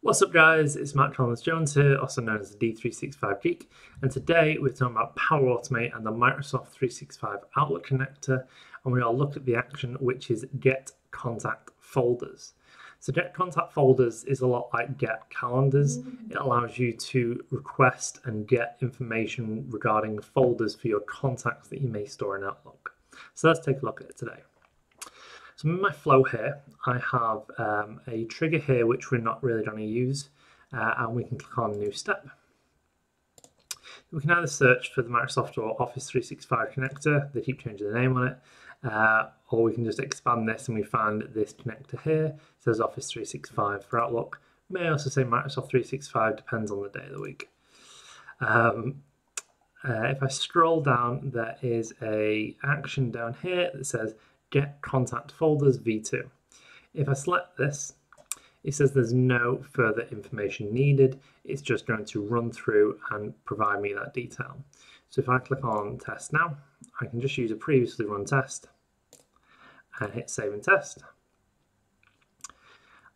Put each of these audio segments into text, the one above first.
What's up guys, it's Matt Collins Jones here, also known as the D365 Geek, and today we're talking about Power Automate and the Microsoft 365 Outlook connector, and going to look at the action which is Get Contact Folders. So Get Contact Folders is a lot like Get Calendars. Mm. It allows you to request and get information regarding folders for your contacts that you may store in Outlook. So let's take a look at it today. So in my flow here, I have um, a trigger here which we're not really going to use, uh, and we can click on New Step. We can either search for the Microsoft or Office 365 connector, they keep changing the name on it, uh, or we can just expand this and we find this connector here, it says Office 365 for Outlook, may also say Microsoft 365, depends on the day of the week. Um, uh, if I scroll down, there is a action down here that says get contact folders v2. If I select this, it says there's no further information needed. It's just going to run through and provide me that detail. So if I click on test now, I can just use a previously run test and hit save and test.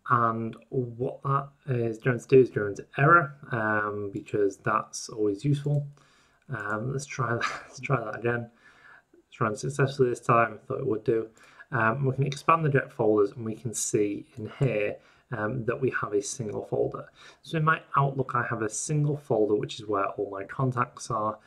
And what that is going to do is go into error um, because that's always useful. Um, let's try that. Let's try that again. It's run successfully this time, I thought it would do. Um, we can expand the get folders and we can see in here um, that we have a single folder. So in my Outlook, I have a single folder, which is where all my contacts are,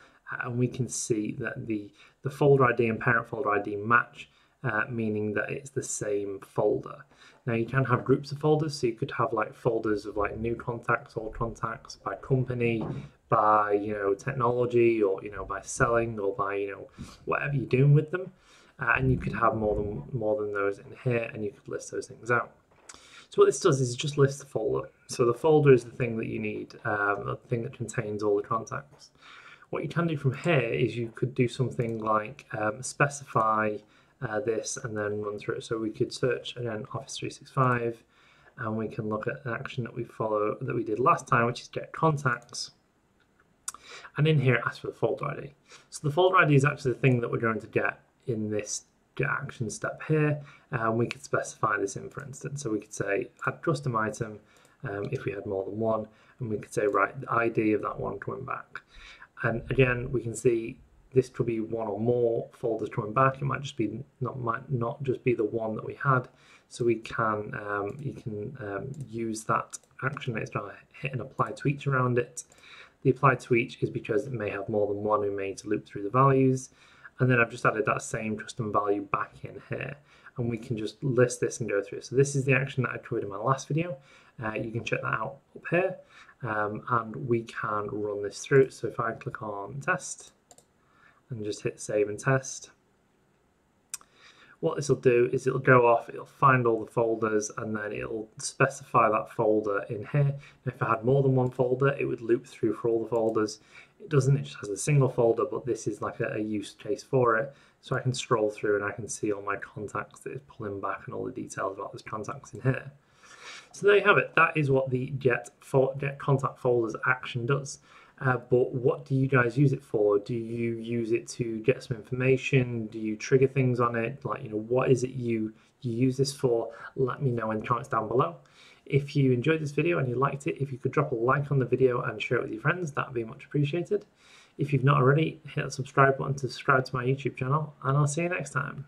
and we can see that the, the folder ID and parent folder ID match, uh, meaning that it's the same folder. Now you can have groups of folders, so you could have like folders of like new contacts, old contacts by company, by you know technology or you know by selling or by you know whatever you're doing with them. Uh, and you could have more than more than those in here and you could list those things out. So what this does is just list the folder. So the folder is the thing that you need um, the thing that contains all the contacts. What you can do from here is you could do something like um, specify uh, this and then run through it so we could search again office 365 and we can look at an action that we follow that we did last time which is get contacts and in here it asks for the folder ID. So the folder ID is actually the thing that we're going to get in this get action step here. And we could specify this in, for instance. So we could say add custom item um, if we had more than one, and we could say, right, the ID of that one coming back. And again, we can see this could be one or more folders coming back. It might just be not might not just be the one that we had. So we can um, you can um, use that action. It's going to hit and apply to each around it. The apply to each is because it may have more than one who may to loop through the values. And then I've just added that same custom value back in here. And we can just list this and go through. It. So this is the action that I covered in my last video. Uh, you can check that out up here. Um, and we can run this through. So if I click on test and just hit save and test, what this will do is it'll go off, it'll find all the folders and then it'll specify that folder in here. And If I had more than one folder, it would loop through for all the folders. It doesn't, it just has a single folder, but this is like a, a use case for it. So I can scroll through and I can see all my contacts that it's pulling back and all the details about those contacts in here. So there you have it. That is what the get, get contact folders action does. Uh, but what do you guys use it for? Do you use it to get some information? Do you trigger things on it? Like, you know, what is it you, you use this for? Let me know in the comments down below. If you enjoyed this video and you liked it, if you could drop a like on the video and share it with your friends, that would be much appreciated. If you've not already, hit the subscribe button to subscribe to my YouTube channel, and I'll see you next time.